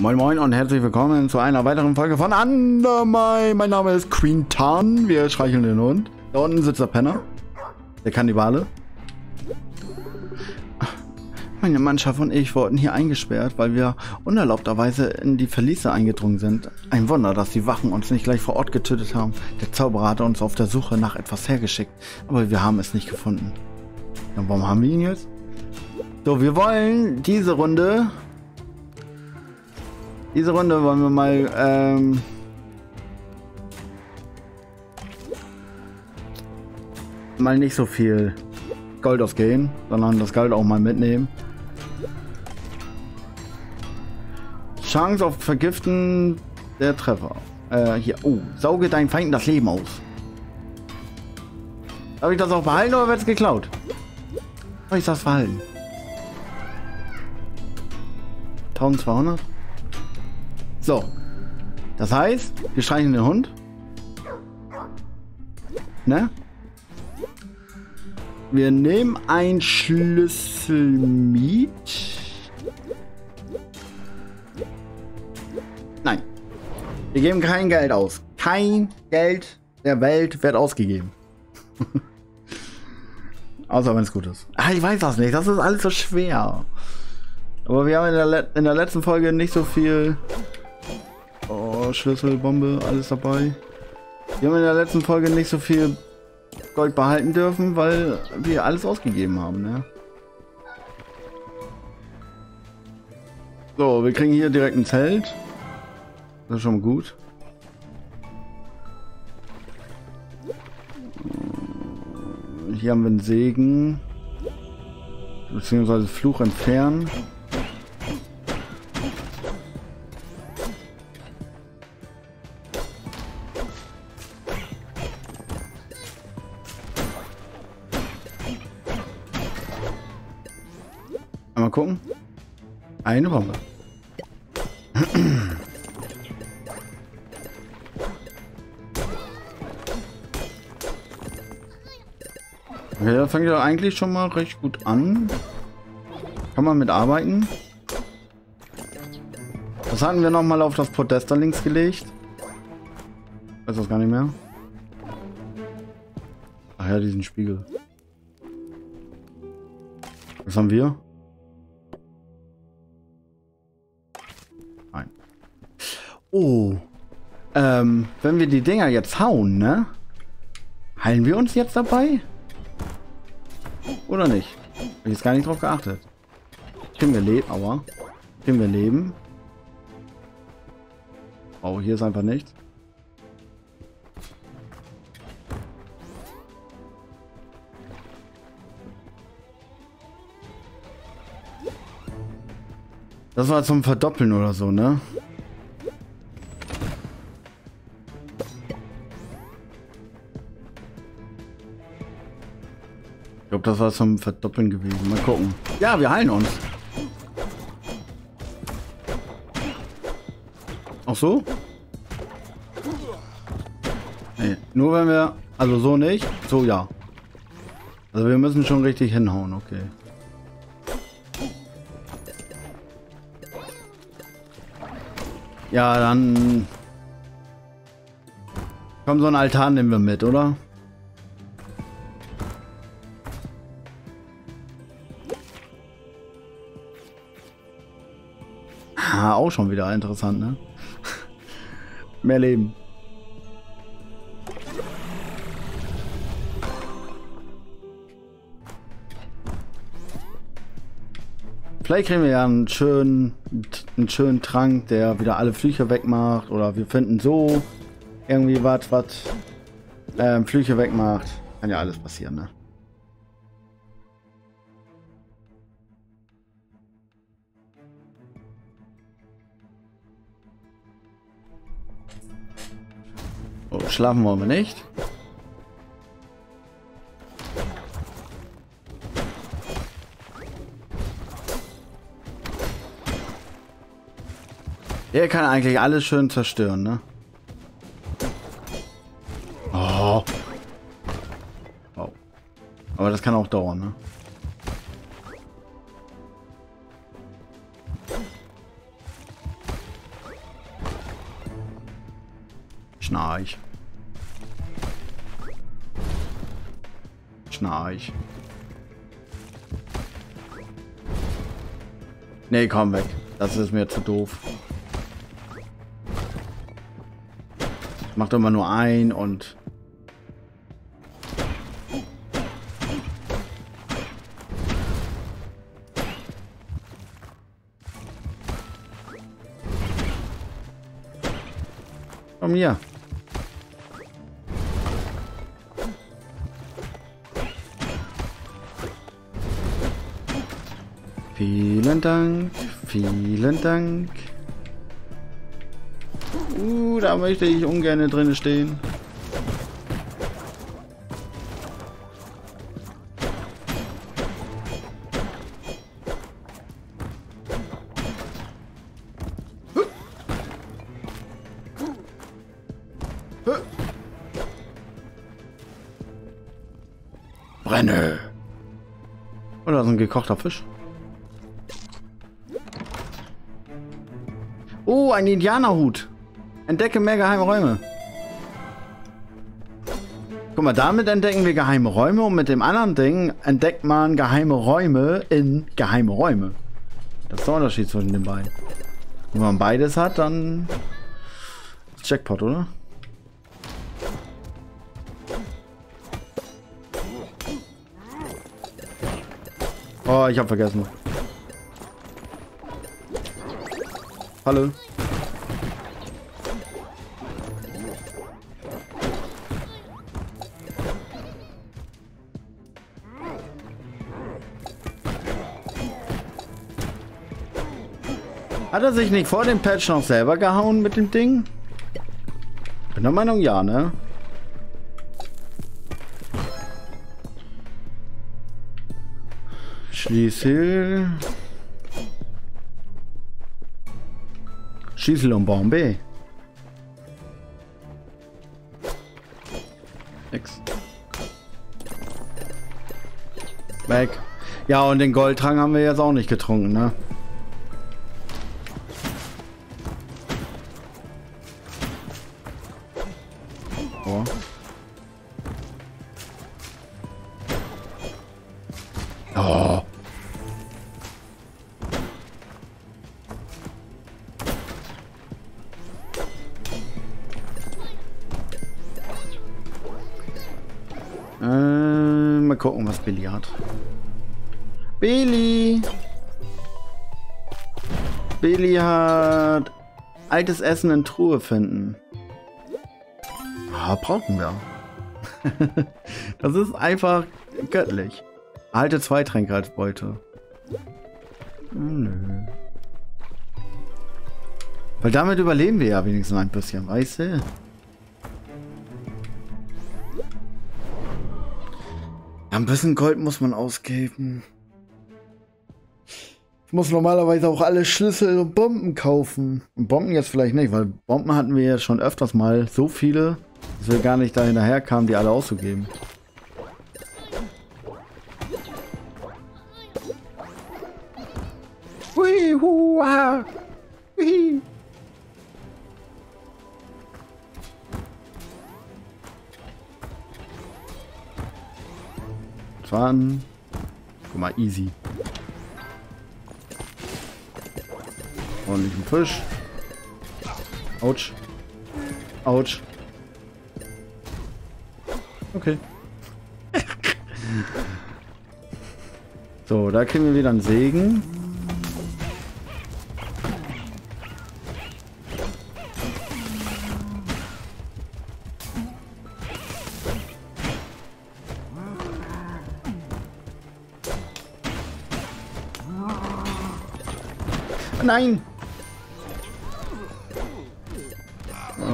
Moin Moin und herzlich willkommen zu einer weiteren Folge von Undermine. Mein Name ist Queen Tan. Wir streicheln den Hund. Da unten sitzt der Penner. Der Kannibale. Meine Mannschaft und ich wurden hier eingesperrt, weil wir unerlaubterweise in die Verliese eingedrungen sind. Ein Wunder, dass die Wachen uns nicht gleich vor Ort getötet haben. Der Zauberer hatte uns auf der Suche nach etwas hergeschickt, aber wir haben es nicht gefunden. Ja, warum haben wir ihn jetzt? So, wir wollen diese Runde diese Runde wollen wir mal, ähm, mal nicht so viel Gold ausgehen, sondern das Gold auch mal mitnehmen. Chance auf Vergiften der Treffer. Äh, hier. Oh, sauge deinen Feinden das Leben aus. Habe ich das auch behalten oder wird es geklaut? Habe ich das verhalten? 1200? So. Das heißt, wir streichen den Hund. Ne? Wir nehmen ein Schlüsselmiet. Nein. Wir geben kein Geld aus. Kein Geld der Welt wird ausgegeben. Außer wenn es gut ist. Ah, ich weiß das nicht. Das ist alles so schwer. Aber wir haben in der, in der letzten Folge nicht so viel Oh, Schlüsselbombe, alles dabei. Wir haben in der letzten Folge nicht so viel Gold behalten dürfen, weil wir alles ausgegeben haben, ne? So, wir kriegen hier direkt ein Zelt. Das ist schon gut. Hier haben wir einen Segen. Beziehungsweise Fluch entfernen. Gucken. Eine Bombe. Okay, da fängt ja eigentlich schon mal recht gut an. Kann man mitarbeiten. Was hatten wir noch mal auf das Podest da links gelegt? Weiß das gar nicht mehr. Ach ja, diesen Spiegel. Was haben wir? Oh. Ähm, wenn wir die Dinger jetzt hauen, ne? Heilen wir uns jetzt dabei? Oder nicht? Hab ich jetzt gar nicht drauf geachtet. Kriegen wir Leben, aber. Kriegen wir Leben. Oh, hier ist einfach nichts. Das war zum Verdoppeln oder so, ne? Glaube, das war zum Verdoppeln gewesen. Mal gucken. Ja, wir heilen uns. Auch so? Nee, nur wenn wir... Also so nicht. So ja. Also wir müssen schon richtig hinhauen, okay. Ja, dann... Komm, so ein Altar nehmen wir mit, oder? Auch schon wieder interessant, ne? Mehr Leben. Vielleicht kriegen wir ja einen schönen, einen schönen Trank, der wieder alle Flüche wegmacht. Oder wir finden so irgendwie was, was ähm, Flüche wegmacht. Kann ja alles passieren, ne? schlafen wollen wir nicht. Er kann eigentlich alles schön zerstören, ne? Oh. oh. Aber das kann auch dauern, ne? Schnarch. Schnarch. Nee, komm weg. Das ist mir zu doof. Macht immer nur ein und... Komm hier. Vielen Dank, vielen Dank. Uh, da möchte ich ungern drin stehen. Brenne! Oder so ein gekochter Fisch. Oh, ein Indianerhut. Entdecke mehr geheime Räume. Guck mal, damit entdecken wir geheime Räume und mit dem anderen Ding entdeckt man geheime Räume in geheime Räume. Das ist der Unterschied zwischen den beiden. Wenn man beides hat, dann Jackpot, oder? Oh, ich hab vergessen. Hallo. Hat er sich nicht vor dem Patch noch selber gehauen mit dem Ding? Bin der Meinung, ja, ne? Schließel. Schließel und Bombe. Nix. Weg. Ja, und den Goldtrank haben wir jetzt auch nicht getrunken, ne? Gucken, was Billy hat. Billy! Billy hat altes Essen in Truhe finden. Ah, brauchen wir. das ist einfach göttlich. Alte zwei Tränke als Beute. Hm, nö. Weil damit überleben wir ja wenigstens ein bisschen, weißt du? Ein bisschen Gold muss man ausgeben. Ich muss normalerweise auch alle Schlüssel und Bomben kaufen. Und Bomben jetzt vielleicht nicht, weil Bomben hatten wir jetzt schon öfters mal so viele, dass wir gar nicht da hinterher kamen, die alle auszugeben. Hui, hua. Hui. Fahren. Guck mal, easy. Ordentlichen Fisch. Autsch. Autsch. Okay. so, da kriegen wir wieder einen Segen. Nein!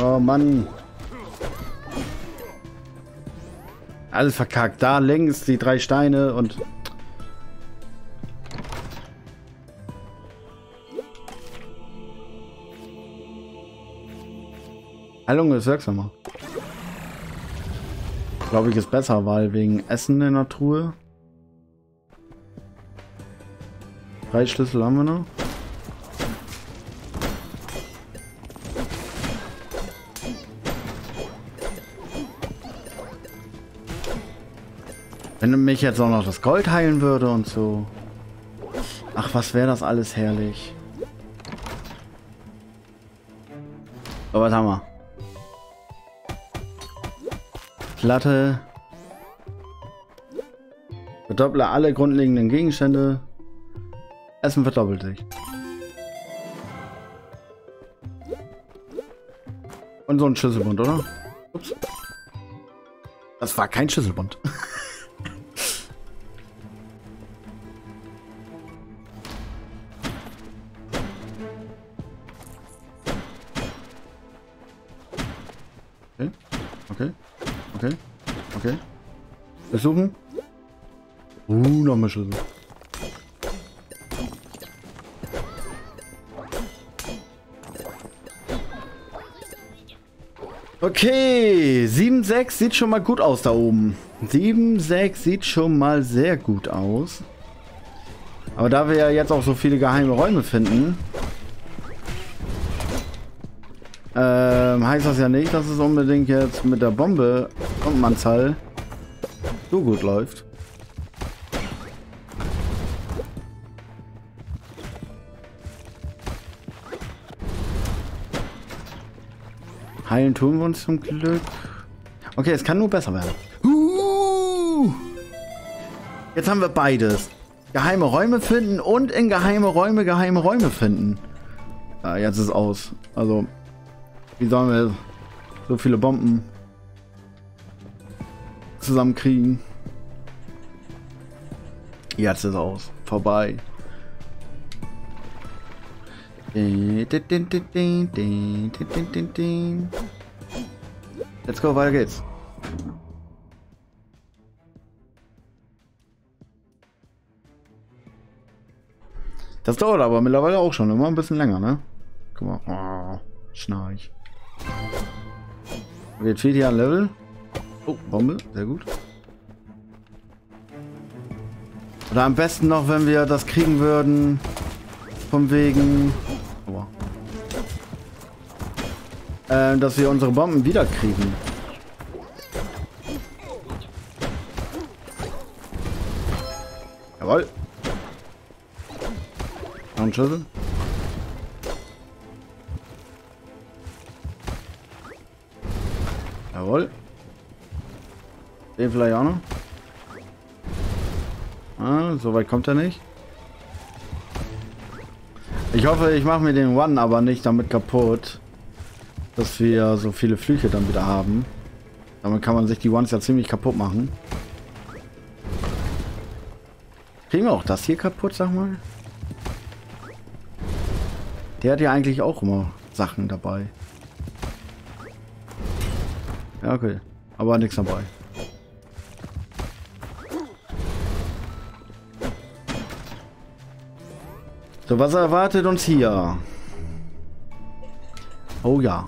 Oh Mann. Alles verkackt. Da links die drei Steine und... Heilung ist wirksamer. Glaube ich ist besser, weil wegen Essen in der Truhe. Drei Schlüssel haben wir noch. Wenn mich jetzt auch noch das Gold heilen würde und so. Ach, was wäre das alles herrlich. So, was haben wir? Platte. Verdopple alle grundlegenden Gegenstände. Essen verdoppelt sich. Und so ein Schlüsselbund, oder? Ups. Das war kein Schlüsselbund. Versuchen. Uh, nochmal Schlüssel. Okay, 7-6 sieht schon mal gut aus da oben. 7-6 sieht schon mal sehr gut aus. Aber da wir ja jetzt auch so viele geheime Räume finden, ähm, heißt das ja nicht, dass es unbedingt jetzt mit der Bombe Bombenanzahl so gut läuft. Heilen tun wir uns zum Glück. Okay, es kann nur besser werden. Jetzt haben wir beides. Geheime Räume finden und in geheime Räume geheime Räume finden. Ja, jetzt ist aus. Also, wie sollen wir so viele Bomben zusammenkriegen? Jetzt ist aus. Vorbei. Let's go, weiter geht's. Das dauert aber mittlerweile auch schon immer ein bisschen länger, ne? Guck mal. Oh, Schnarch. Jetzt fehlt hier ein Level. Oh, Bombe. Sehr gut. Oder am besten noch, wenn wir das kriegen würden. Von wegen... äh, dass wir unsere Bomben wieder kriegen. Jawohl. Noch ein Schlüssel. Jawohl. Den vielleicht auch noch. Ah, so weit kommt er nicht. Ich hoffe, ich mache mir den One aber nicht damit kaputt dass wir so viele Flüche dann wieder haben. Damit kann man sich die Ones ja ziemlich kaputt machen. Kriegen wir auch das hier kaputt, sag mal? Der hat ja eigentlich auch immer Sachen dabei. Ja, okay. Aber nichts dabei. So, was erwartet uns hier? Oh ja.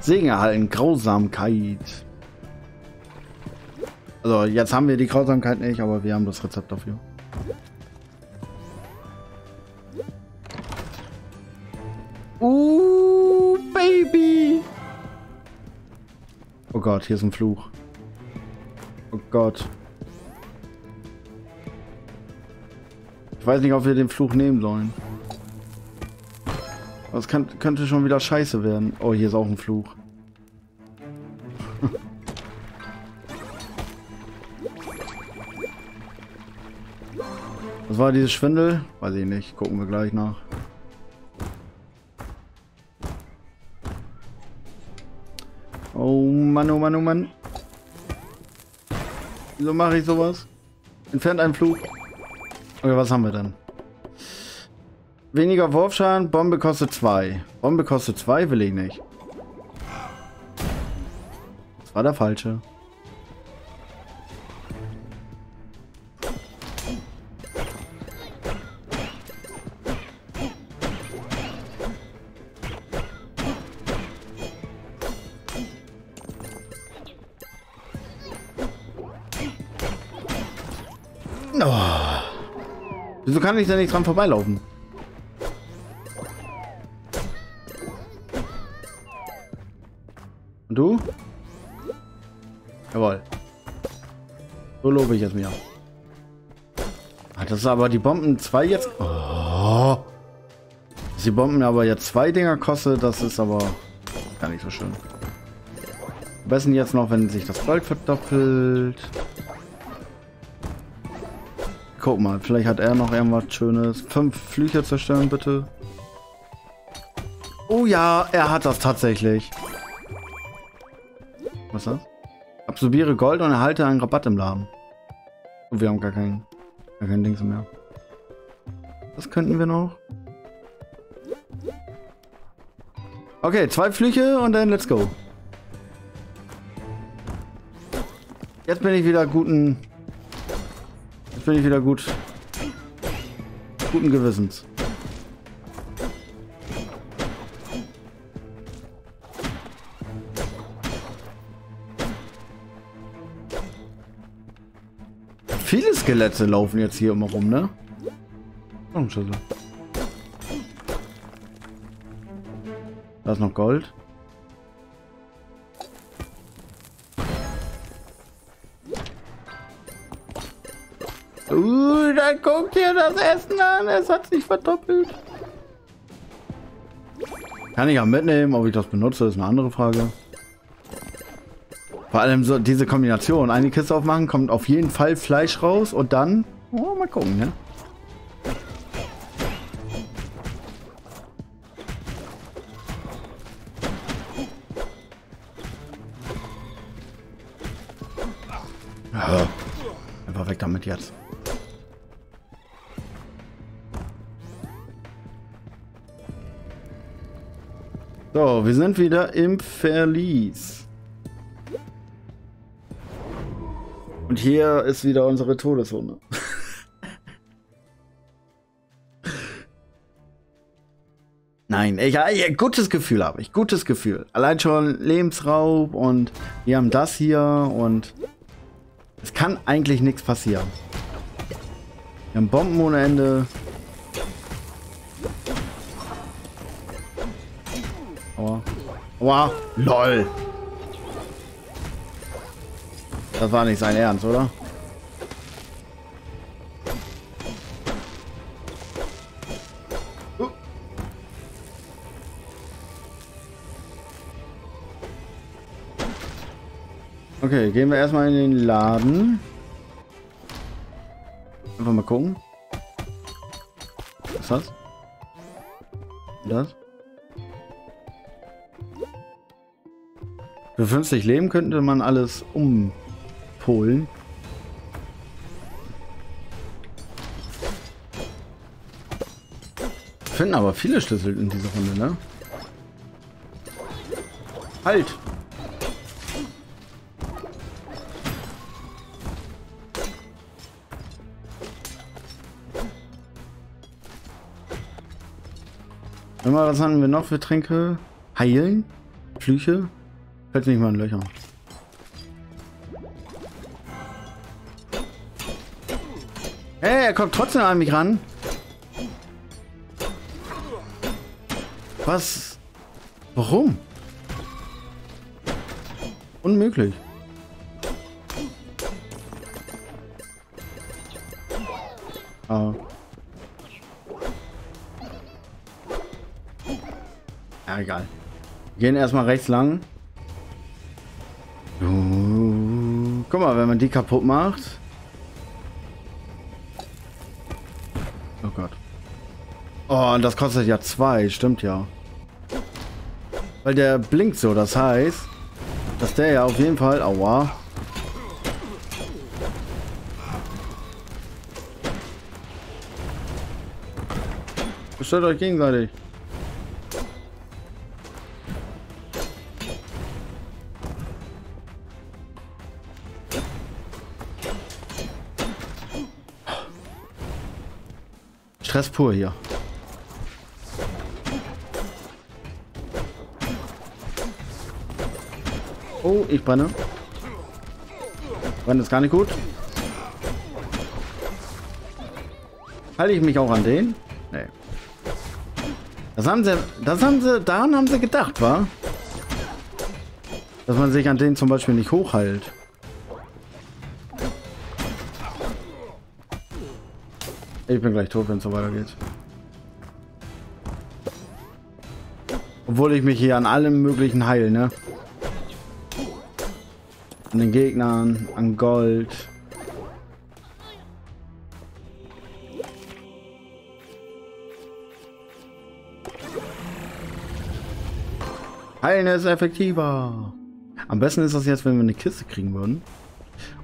Segen erhalten. Grausamkeit. Also jetzt haben wir die Grausamkeit nicht, aber wir haben das Rezept dafür. Uh, Baby. Oh Gott, hier ist ein Fluch. Oh Gott. Ich weiß nicht, ob wir den Fluch nehmen sollen. Das kann, könnte schon wieder scheiße werden. Oh, hier ist auch ein Fluch. Was war dieses Schwindel? Weiß ich nicht. Gucken wir gleich nach. Oh Mann, oh Mann, oh Mann. Wieso mache ich sowas? Entfernt einen Fluch. Okay, was haben wir denn? Weniger Wurfschaden, Bombe kostet 2. Bombe kostet 2, will ich nicht. Das war der falsche. Kann ich da nicht dran vorbeilaufen? Und du? Jawohl. So lobe ich es mir. Ah, das ist aber die Bomben 2 jetzt... Oh. Dass die Bomben aber jetzt zwei Dinger kostet, das ist aber gar nicht so schön. Am besten jetzt noch, wenn sich das Gold verdoppelt. Guck mal, vielleicht hat er noch irgendwas Schönes. Fünf Flüche zerstören, bitte. Oh ja, er hat das tatsächlich. Was ist das? Absorbiere Gold und erhalte einen Rabatt im Laden. Und wir haben gar keinen, gar kein Dings mehr. Was könnten wir noch? Okay, zwei Flüche und dann let's go. Jetzt bin ich wieder guten bin ich wieder gut. Guten Gewissens. Viele Skelette laufen jetzt hier immer rum, ne? Oh, Schüssel. Da ist noch Gold. Uh, da guckt ihr das Essen an. Es hat sich verdoppelt. Kann ich ja mitnehmen. Ob ich das benutze, ist eine andere Frage. Vor allem so diese Kombination. Eine Kiste aufmachen, kommt auf jeden Fall Fleisch raus und dann... Oh, mal gucken, ne? Ja. Einfach weg damit jetzt. So, wir sind wieder im Verlies. Und hier ist wieder unsere Todeszone. Nein, ich, ja, gutes Gefühl habe ich, gutes Gefühl. Allein schon Lebensraub und wir haben das hier und es kann eigentlich nichts passieren. Wir haben Bomben ohne Ende. Wow, lol. Das war nicht sein Ernst, oder? Okay, gehen wir erstmal in den Laden. Einfach mal gucken. Was ist das? Das? Für 50 Leben könnte man alles umpolen. Finden aber viele Schlüssel in dieser Runde, ne? Halt! Immer was haben wir noch für Tränke? Heilen? Flüche? Fällt nicht mal in Löcher. Hey, er kommt trotzdem an mich ran. Was? Warum? Unmöglich. Ah. Ja, egal. Wir gehen erstmal rechts lang. Guck mal, wenn man die kaputt macht. Oh Gott. Oh, und das kostet ja zwei, stimmt ja. Weil der blinkt so, das heißt, dass der ja auf jeden Fall... Aua. Bestellt euch gegenseitig. Stress pur hier. Oh, ich brenne. Brennt ist gar nicht gut. Halte ich mich auch an den? Nee. Das haben sie, das haben sie, daran haben sie gedacht, wa? Dass man sich an denen zum Beispiel nicht hochheilt. Ich bin gleich tot, wenn es so weitergeht. Obwohl ich mich hier an allem möglichen heil, ne? An den Gegnern, an Gold. Heilen ist effektiver. Am besten ist das jetzt, wenn wir eine Kiste kriegen würden.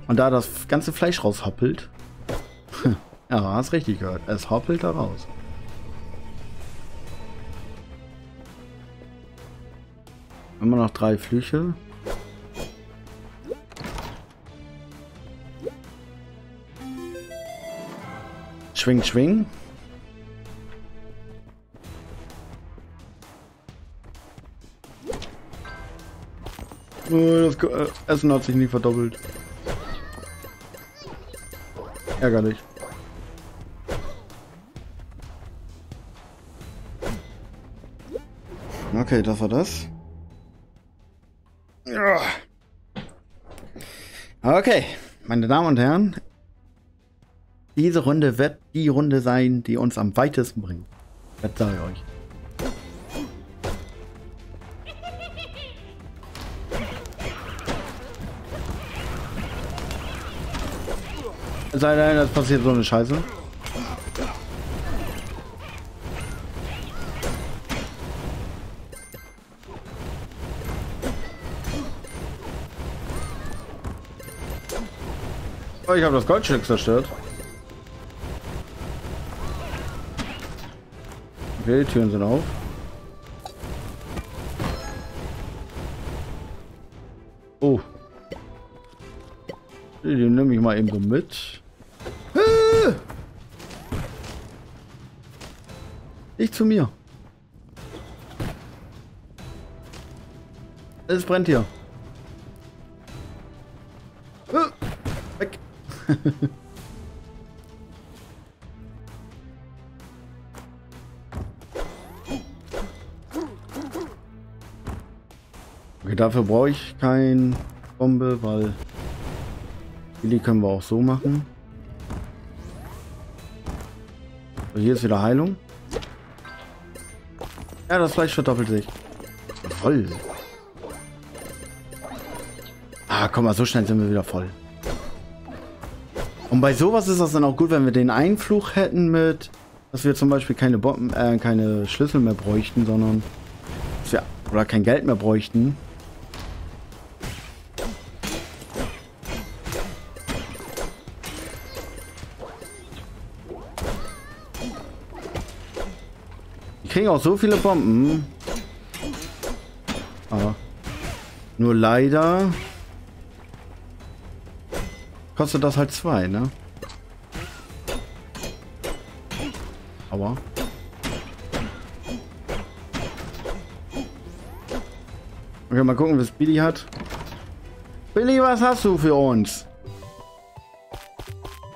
Und da das ganze Fleisch raushoppelt. Ja, hast richtig gehört. Es hoppelt da raus. Immer noch drei Flüche. Schwing, schwing. Oh, das äh, Essen hat sich nie verdoppelt. Ärgerlich. Okay, das war das. Okay, meine Damen und Herren, diese Runde wird die Runde sein, die uns am weitesten bringt. Das sage ich euch. Sei denn, das passiert so eine Scheiße. Ich habe das Goldstück zerstört. Okay, Türen sind auf. Oh. Die nehme ich mal eben so mit. Nicht zu mir. Es brennt hier. okay, dafür brauche ich kein Bombe, weil die können wir auch so machen. So, hier ist wieder Heilung. Ja, das Fleisch verdoppelt sich. Voll. Ah, komm mal, so schnell sind wir wieder voll. Und bei sowas ist das dann auch gut, wenn wir den Einfluch hätten mit, dass wir zum Beispiel keine Bomben, äh, keine Schlüssel mehr bräuchten, sondern dass oder kein Geld mehr bräuchten. kriegen auch so viele Bomben. Aber nur leider kostet das halt zwei, ne? Aber Okay, mal gucken, was Billy hat. Billy, was hast du für uns?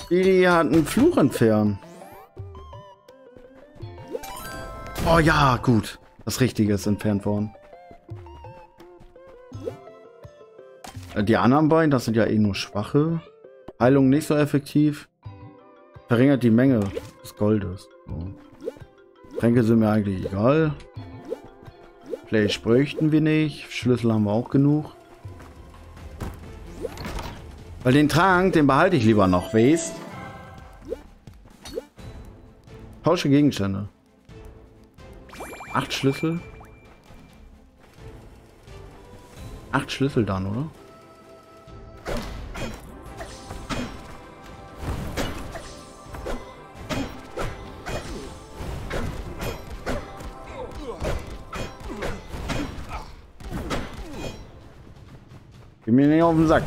Billy hat einen Fluch entfernt. Oh ja, gut. Das Richtige ist entfernt worden. Äh, die anderen beiden, das sind ja eh nur schwache. Heilung nicht so effektiv. Verringert die Menge des Goldes. So. Tränke sind mir eigentlich egal. Fleisch bräuchten wir nicht. Schlüssel haben wir auch genug. Weil den Trank, den behalte ich lieber noch, weißt? Tausche Gegenstände. Acht Schlüssel? Acht Schlüssel dann, oder? Geh mir nicht auf den Sack.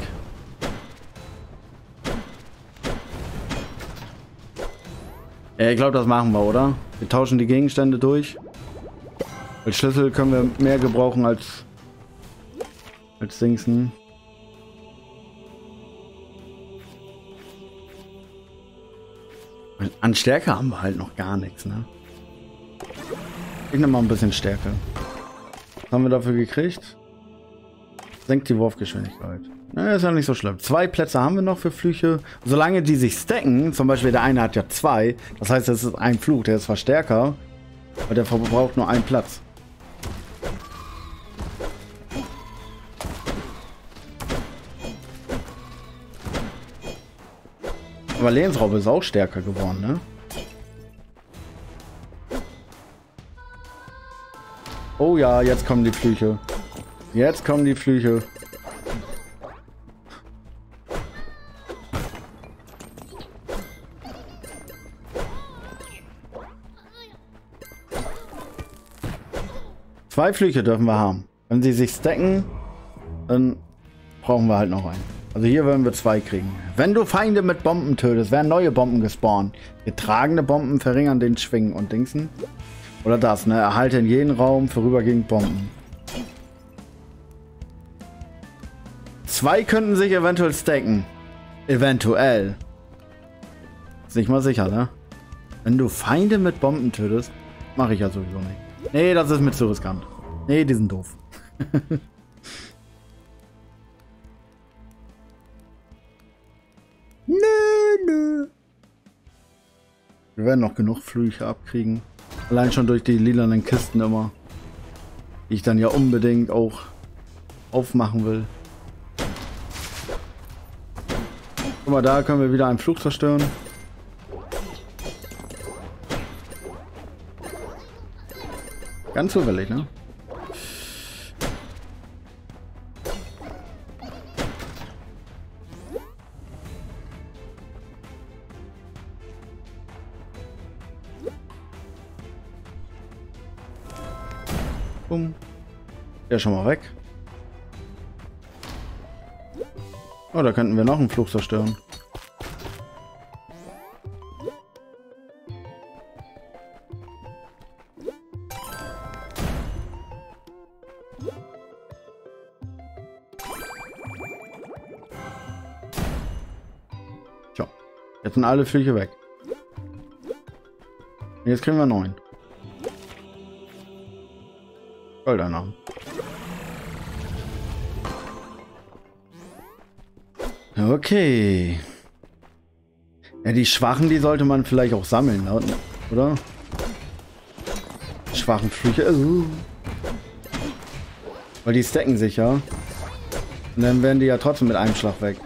Ja, ich glaube, das machen wir, oder? Wir tauschen die Gegenstände durch. Als Schlüssel können wir mehr gebrauchen als als Dingsen. An Stärke haben wir halt noch gar nichts, ne? Ich nehme mal ein bisschen Stärke. Was haben wir dafür gekriegt? Senkt die Wurfgeschwindigkeit. Na, ist ja nicht so schlimm. Zwei Plätze haben wir noch für Flüche. Solange die sich stacken, zum Beispiel der eine hat ja zwei, das heißt, es ist ein Fluch, der ist zwar stärker, aber der verbraucht nur einen Platz. Aber Lebensraube ist auch stärker geworden, ne? Oh ja, jetzt kommen die Flüche. Jetzt kommen die Flüche. Zwei Flüche dürfen wir haben. Wenn sie sich stacken, dann brauchen wir halt noch einen. Also hier würden wir zwei kriegen. Wenn du Feinde mit Bomben tötest, werden neue Bomben gespawnt. Getragene Bomben verringern den Schwingen und Dingsen. Oder das, ne? Erhalte in jedem Raum vorübergehend Bomben. Zwei könnten sich eventuell stacken. Eventuell. Ist nicht mal sicher, ne? Wenn du Feinde mit Bomben tötest, mache ich ja sowieso nicht. Nee, das ist mir zu riskant. Nee, die sind doof. nö, nö. Wir werden noch genug Flüche abkriegen. Allein schon durch die lilanen Kisten immer. Die ich dann ja unbedingt auch aufmachen will. Guck mal, da können wir wieder einen Flug zerstören. Ganz zufällig, ne? Bumm. Der ist schon mal weg. Oh, da könnten wir noch einen Fluch zerstören. Jetzt sind alle Flüche weg. Jetzt kriegen wir neun. Goldener. Okay. Ja, die Schwachen, die sollte man vielleicht auch sammeln, oder? Schwachen Flüche. Uh. Weil die stacken sich ja. Und dann werden die ja trotzdem mit einem Schlag weg.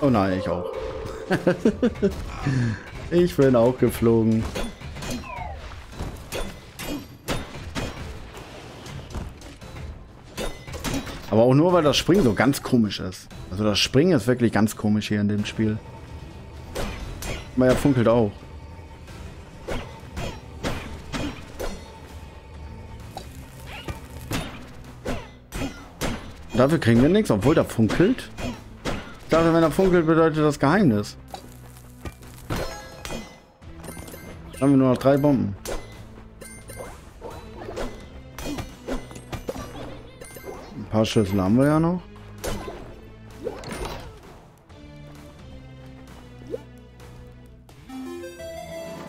Oh nein, ich auch. ich bin auch geflogen. Aber auch nur, weil das Springen so ganz komisch ist. Also das Springen ist wirklich ganz komisch hier in dem Spiel. Aber er funkelt auch. Dafür kriegen wir nichts, obwohl der funkelt. Ich dachte, wenn er funkelt, bedeutet das Geheimnis. Jetzt haben wir nur noch drei Bomben. Paar Schlüssel haben wir ja noch.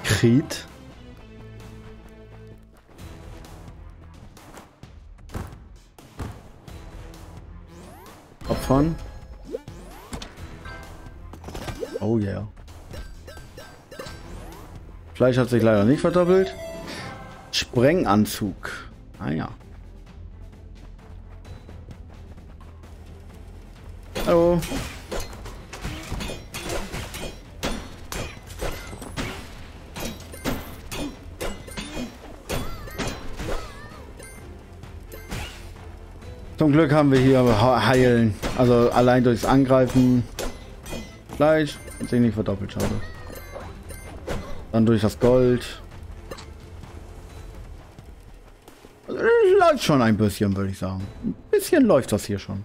Krit. Opfern. Oh yeah. Fleisch hat sich leider nicht verdoppelt. Sprenganzug. Ah ja. Glück haben wir hier heilen. Also allein durchs Angreifen. Fleisch. Sich nicht verdoppelt, schade. Dann durch das Gold. Also, läuft schon ein bisschen, würde ich sagen. Ein bisschen läuft das hier schon.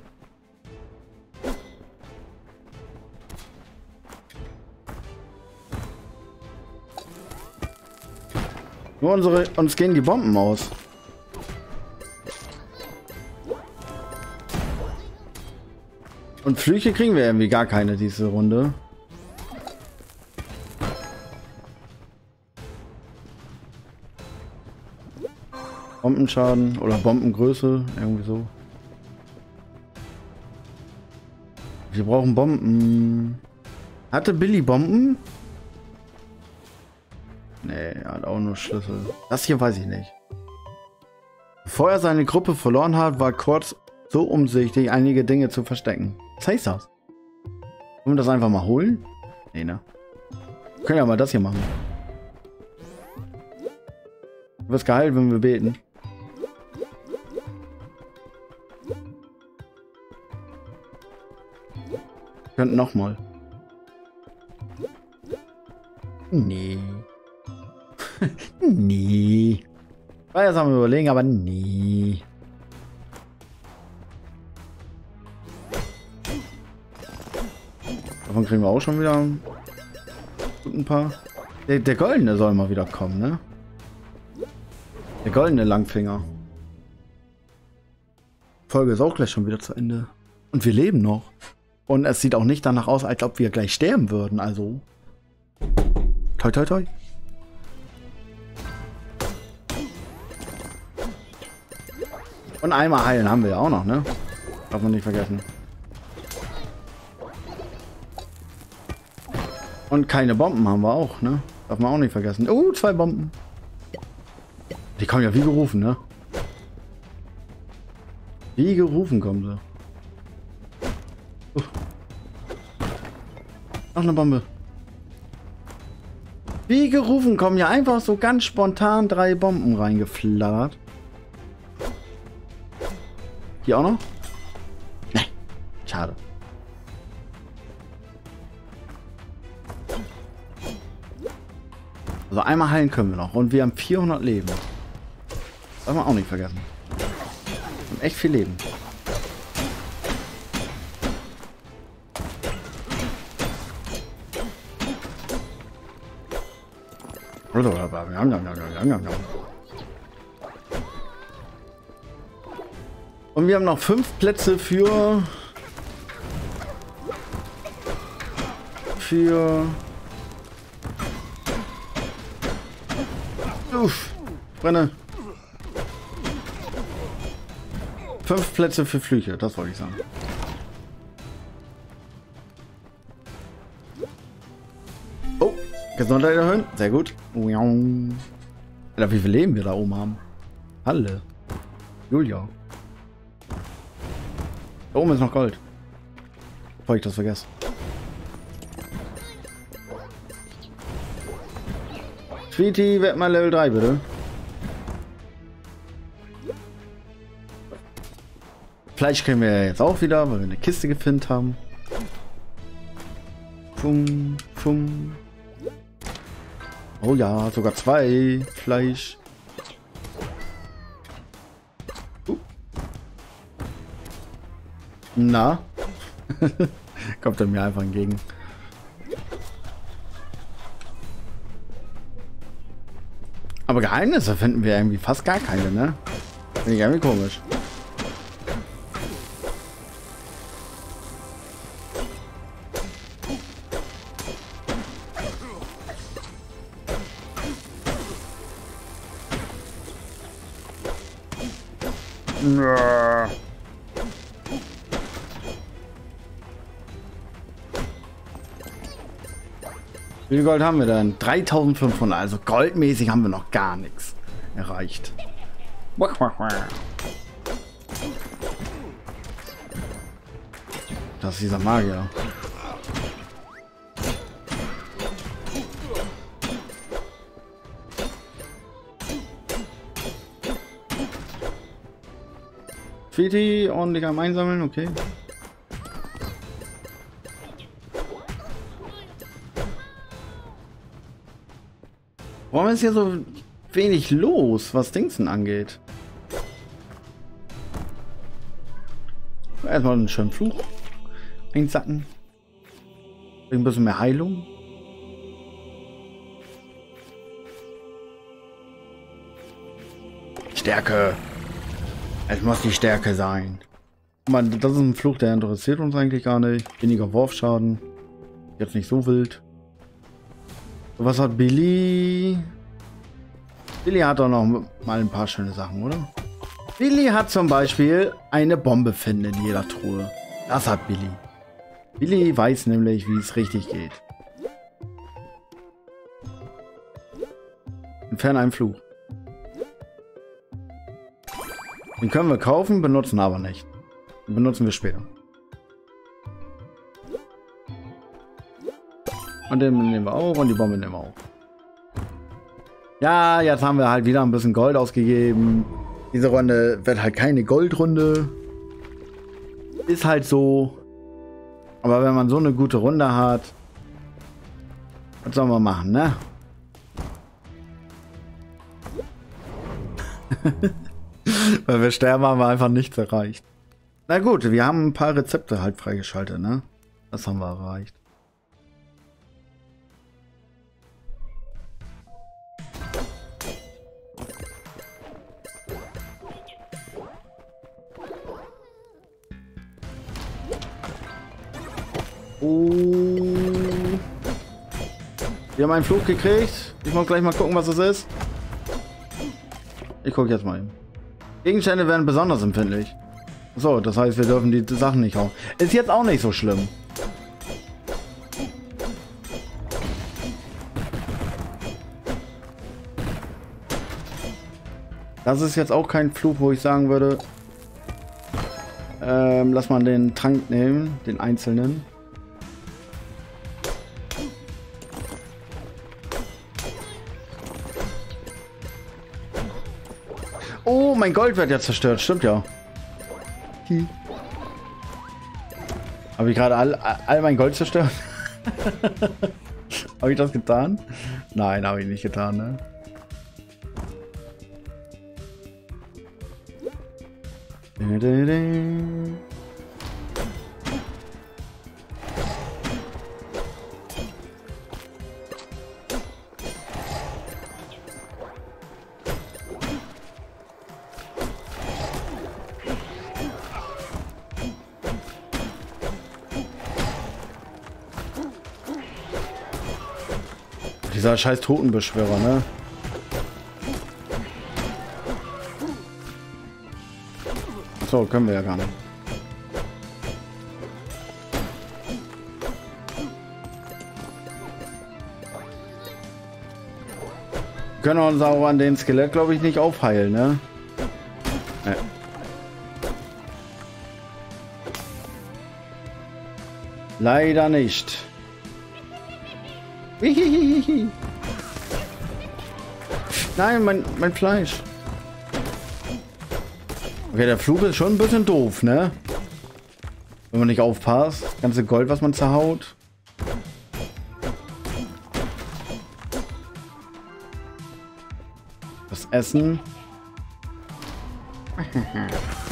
Nur unsere, uns gehen die Bomben aus. Und Flüche kriegen wir irgendwie gar keine diese Runde. Bombenschaden oder Bombengröße, irgendwie so. Wir brauchen Bomben. Hatte Billy Bomben? Nee, er hat auch nur Schlüssel. Das hier weiß ich nicht. Bevor er seine Gruppe verloren hat, war Kurz so umsichtig, einige Dinge zu verstecken. Was heißt das? Wollen wir das einfach mal holen? Nee, ne? Wir können ja mal das hier machen. Du wirst geheilt, wenn wir beten. Könnten nochmal. Nee. nee. War jetzt am überlegen, aber nee. Davon kriegen wir auch schon wieder ein paar. Der, der goldene soll mal wieder kommen, ne? Der goldene Langfinger. Folge ist auch gleich schon wieder zu Ende. Und wir leben noch. Und es sieht auch nicht danach aus, als ob wir gleich sterben würden. Also. Toi, toi, toi. Und einmal heilen haben wir ja auch noch, ne? Darf man nicht vergessen. Und keine Bomben haben wir auch, ne? Darf man auch nicht vergessen. Oh, zwei Bomben. Die kommen ja wie gerufen, ne? Wie gerufen kommen sie. Noch eine Bombe. Wie gerufen kommen ja einfach so ganz spontan drei Bomben reingeflattert. Hier auch noch? Also einmal heilen können wir noch. Und wir haben 400 Leben. Das darf man auch nicht vergessen. Wir haben echt viel Leben. Und wir haben noch fünf Plätze für... Für... brenne. Fünf Plätze für Flüche, das wollte ich sagen. Gesundheit erhöhen. Sehr gut. Alter, wie viel Leben wir da oben haben. Halle. Julia. Da oben ist noch Gold. Bevor ich das vergesse. Sweetie, werd mal Level 3, bitte. Fleisch können wir jetzt auch wieder, weil wir eine Kiste gefunden haben. Fum, fum. Oh ja, sogar zwei Fleisch. Uh. Na? Kommt er mir einfach entgegen. Aber Geheimnisse finden wir irgendwie fast gar keine, ne? Finde ich irgendwie komisch. Wie viel Gold haben wir denn? 3500. Also goldmäßig haben wir noch gar nichts erreicht. Das ist dieser Magier. Fiti ordentlich am Einsammeln, okay. Warum ist hier so wenig los, was Dingsen angeht? Erstmal einen schönen Fluch einsacken. Ein bisschen mehr Heilung. Stärke. Es muss die Stärke sein. Man, das ist ein Fluch, der interessiert uns eigentlich gar nicht. Weniger Wurfschaden. Jetzt nicht so wild. Was hat Billy? Billy hat doch noch mal ein paar schöne Sachen, oder? Billy hat zum Beispiel eine Bombe finden in jeder Truhe. Das hat Billy. Billy weiß nämlich, wie es richtig geht. Entferne einen Fluch. Den können wir kaufen, benutzen aber nicht. Den benutzen wir später. Und den nehmen wir auch und die Bombe nehmen wir auch. Ja, jetzt haben wir halt wieder ein bisschen Gold ausgegeben. Diese Runde wird halt keine Goldrunde. Ist halt so. Aber wenn man so eine gute Runde hat, was soll man machen, ne? Weil wir sterben, haben wir einfach nichts erreicht. Na gut, wir haben ein paar Rezepte halt freigeschaltet, ne? Das haben wir erreicht. Oh. Wir haben einen Flug gekriegt. Ich muss gleich mal gucken, was es ist. Ich gucke jetzt mal. Gegenstände werden besonders empfindlich. So, das heißt, wir dürfen die Sachen nicht hauen. Ist jetzt auch nicht so schlimm. Das ist jetzt auch kein Fluch, wo ich sagen würde, ähm, lass mal den Trank nehmen, den einzelnen. Mein Gold wird ja zerstört. Stimmt ja. Hm. Habe ich gerade all, all mein Gold zerstört? habe ich das getan? Nein, habe ich nicht getan, ne? Da, da, da. Dieser scheiß Totenbeschwörer, ne? So, können wir ja gar nicht. Wir können uns auch an den Skelett, glaube ich, nicht aufheilen, ne? Nee. Leider nicht. Nein, mein, mein Fleisch. Okay, der Flug ist schon ein bisschen doof, ne? Wenn man nicht aufpasst. Ganze Gold, was man zerhaut. Das Essen.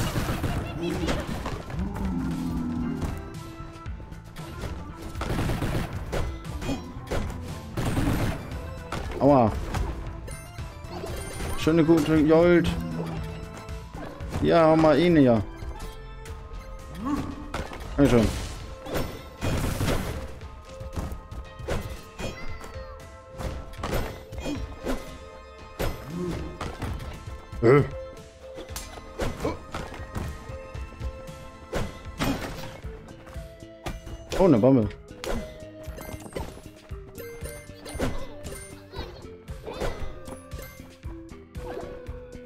Schöne gute Jolt. Ja, hau mal hier. Dankeschön. Äh. Oh, eine Bombe.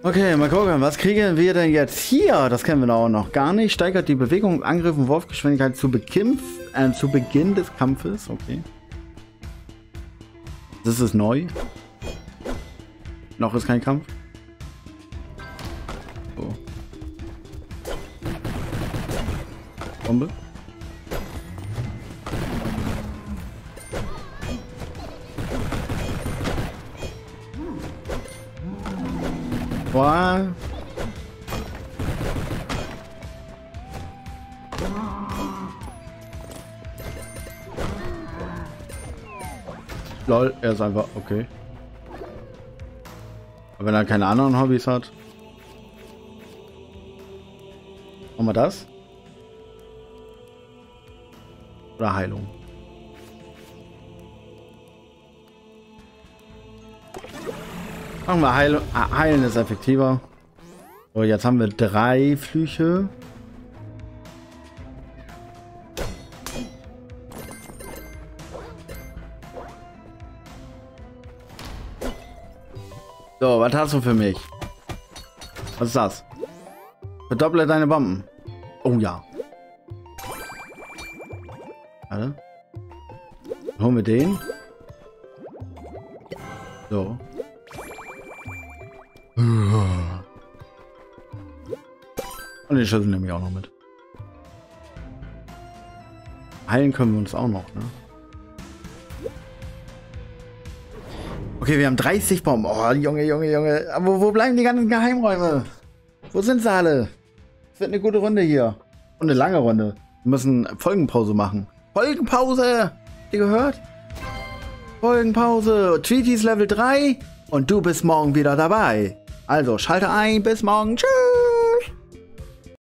Okay, mal gucken, was kriegen wir denn jetzt hier? Das kennen wir auch noch gar nicht. Steigert die Bewegung, Angriff und Wurfgeschwindigkeit zu, Bekimpf, äh, zu Beginn des Kampfes. Okay. Das ist neu. Noch ist kein Kampf. So. Bombe. Er ist einfach okay. Aber wenn er keine anderen Hobbys hat. Machen wir das? Oder Heilung? Machen wir Heil ah, Heilen ist effektiver. So, jetzt haben wir drei Flüche. Was hast du für mich? Was ist das? Verdopple deine Bomben. Oh ja. Warte. Holen wir den. So. Und den Schlüssel nehme ich auch noch mit. Heilen können wir uns auch noch, ne? Okay, wir haben 30 Bomben. Oh, Junge, Junge, Junge. Aber wo bleiben die ganzen Geheimräume? Wo sind sie alle? Es wird eine gute Runde hier. Und eine lange Runde. Wir müssen Folgenpause machen. Folgenpause! Habt ihr gehört? Folgenpause. Tweeties Level 3. Und du bist morgen wieder dabei. Also schalte ein. Bis morgen. Tschüss.